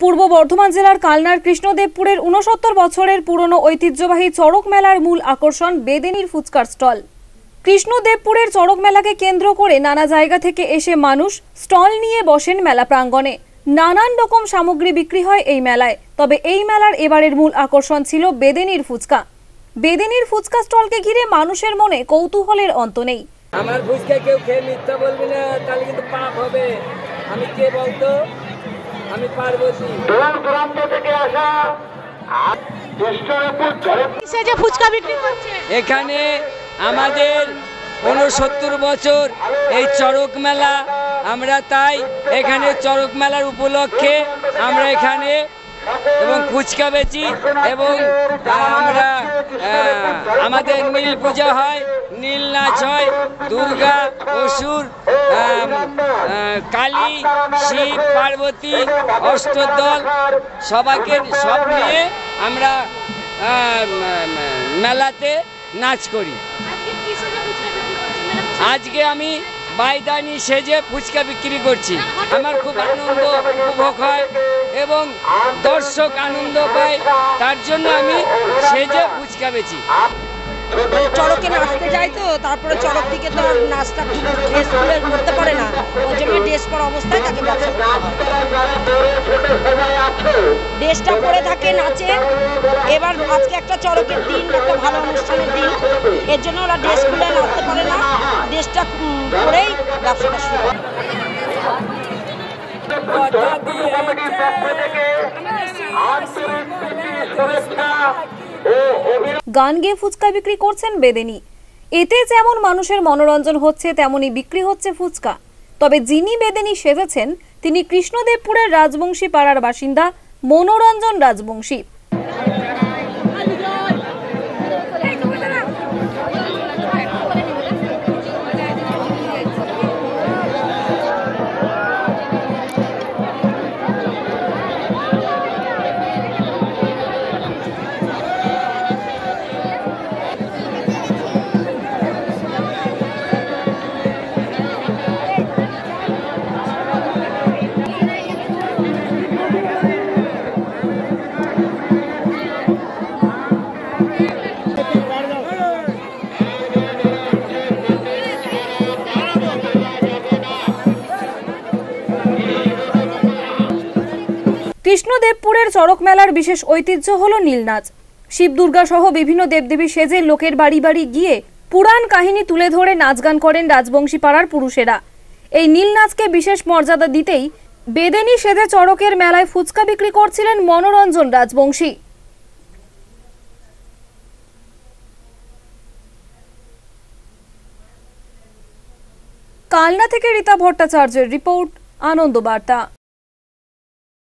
পূর্ব বর্ধমান জেলার কালনার কৃষ্ণদেবপুরের উনসত্তর বছরের পুরনো ঐতিহ্যবাহী চড়ক মেলার মূল আকর্ষণ বেদেনির ফুচকার স্টল। কৃষ্ণদেবপুরের চড়ক মেলাকে কেন্দ্র করে নানা জায়গা থেকে এসে মানুষ স্টল নিয়ে বসেন মেলা প্রাঙ্গণে। নানান রকম সামগ্রী বিক্রি হয় এই মেলায়, তবে এই মেলার এবারের মূল আকর্ষণ ছিল বেদেনির ফুচকা। বেদেনির ফুচকা স্টলকে ঘিরে মানুষের মনে কৌতূহলের অন্ত নেই। আমার ফুচকা কেউ খেয়ে মিথ্যা বলবি না, তাহলে কিন্তু পাপ হবে। আমি কে বলতো? দূর দূরান্ত থেকে আসা কৃষ্ণপুর ধরে কিসে যে ফুচকা বিক্রি করছে। এখানে আমাদের উনসত্তর বছর এই চড়ক মেলা আমরা তাই এখানে চড়ক মেলার উপলক্ষে আমরা এখানে এবং ফুচকা বেচি এবং আমাদের নীল পূজা হয়, নীল নাচ হয়, দুর্গা, অসুর কালী, শিব, পার্বতী, অষ্টদল, সবাইকে সব নিয়ে আমরা মেলাতে নাচ করি। আজকে আমি বাইদানি সেজে ফুচকা বিক্রি করছি। আমার খুব আনন্দ উপভোগ হয় এবং দর্শক আনন্দ পায়, তার জন্য আমি সেজে ফুচকা বেচি চড়কে নাচতে যায় তো তারপরে চড়ক থেকে তো আর নাচটা ড্রেস খুলে করতে পারে না। ওই জন্য ড্রেস পরা অবস্থায় তাকে ব্যবসা ড্রেসটা পরে থাকে নাচে। এবার আজকে একটা চড়কের দিন একটা ভালো অনুষ্ঠানের দিন। এর জন্য ওরা ড্রেস খুলে নাচতে পারে না। ড্রেসটা পরেই ব্যবসাটা শুরু করে। কমিটির পক্ষ থেকে আন্তরিক গান গেয়ে ফুচকা বিক্রি করছেন বেদেনি। এতে যেমন মানুষের মনোরঞ্জন হচ্ছে, তেমনই বিক্রি হচ্ছে ফুচকা। তবে যিনি বেদেনি সেজেছেন, তিনি কৃষ্ণদেবপুরের রাজবংশী পাড়ার বাসিন্দা মনোরঞ্জন রাজবংশী। কৃষ্ণদেবপুরের চড়ক মেলার বিশেষ ঐতিহ্য হল নীলনাচ। শিব দুর্গা সহ বিভিন্ন দেবদেবী সেজে লোকের বাড়ি বাড়ি গিয়ে পুরাণ কাহিনী তুলে ধরে নাচ গান করেন রাজবংশী পাড়ার পুরুষেরা। এই নীলনাচকে বিশেষ মর্যাদা দিতেই বেদেনি সেজে চড়কের মেলায় ফুচকা বিক্রি করছিলেন মনোরঞ্জন রাজবংশী। কালনা থেকে রীতা ভট্টাচার্যের রিপোর্ট আনন্দ বার্তা